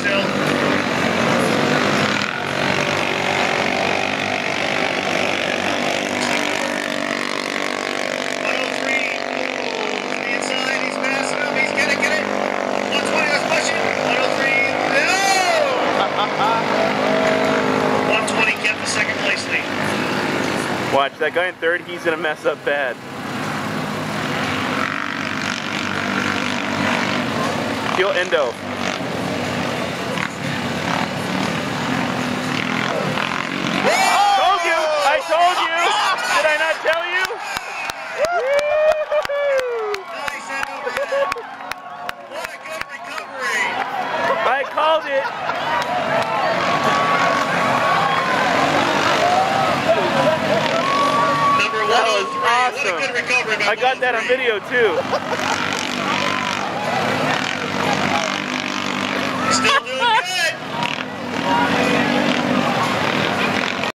still. Watch, that guy in third, he's gonna mess up bad. Kill Endo. Called it! Number That was 103. What a awesome. good recovery I got that on video too.